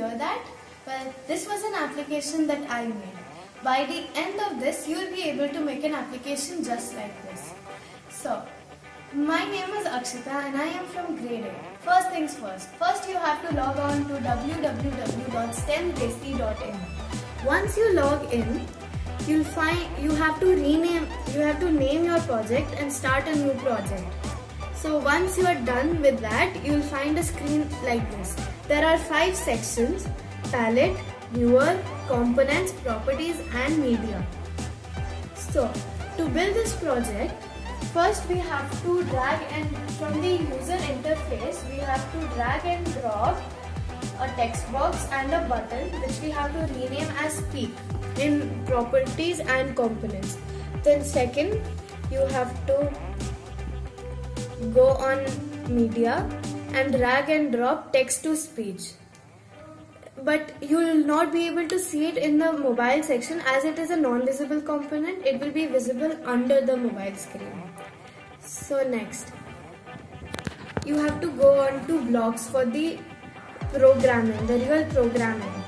hear that? Well, this was an application that I made. By the end of this, you will be able to make an application just like this. So, my name is Akshitha and I am from grade 8. First things first. First you have to log on to www.stemdesi.in. Once you log in, you'll find you have to rename you have to name your project and start a new project. So once you are done with that, you'll find a screen like this. There are five sections, palette, viewer, components, properties and media. So to build this project, First we have to drag and from the user interface we have to drag and drop a text box and a button which we have to rename as speak in properties and components. Then second you have to go on media and drag and drop text to speech. But you will not be able to see it in the mobile section as it is a non-visible component. It will be visible under the mobile screen. So next. You have to go on to blocks for the programming the real programming.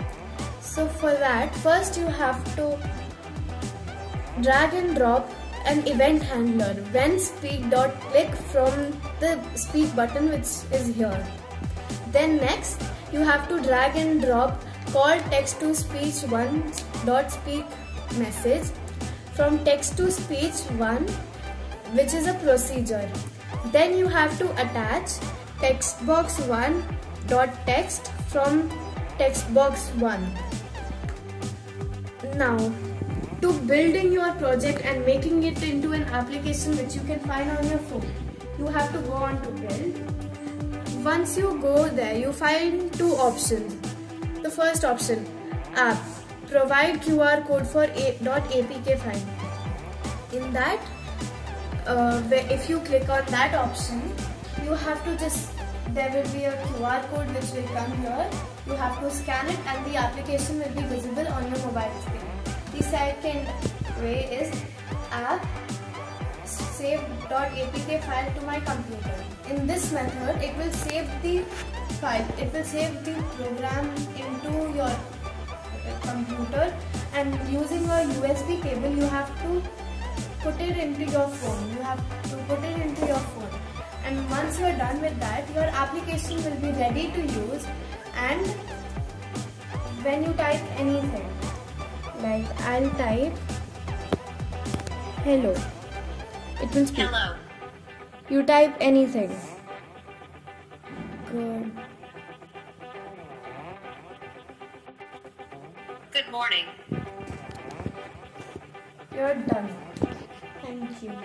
So for that first you have to drag and drop an event handler. When speak dot click from the speak button which is here. Then next you have to drag and drop call text to speech 1 dot speak message. From text to speech 1 which is a procedure. Then you have to attach text box 1 dot text from text box 1 now to building your project and making it into an application which you can find on your phone you have to go on to build once you go there, you find two options. The first option, app, provide QR code for a .apk file. In that, uh, if you click on that option, you have to just, there will be a QR code which will come here. You have to scan it and the application will be visible on your mobile screen. The second way is app save.apk file to my computer. In this method, it will save the file, it will save the program into your computer and using a USB cable you have to put it into your phone. You have to put it into your phone. And once you are done with that, your application will be ready to use and when you type anything, like I'll type hello it will speak. Hello. You type anything. Good. Good morning. You're done. Thank you.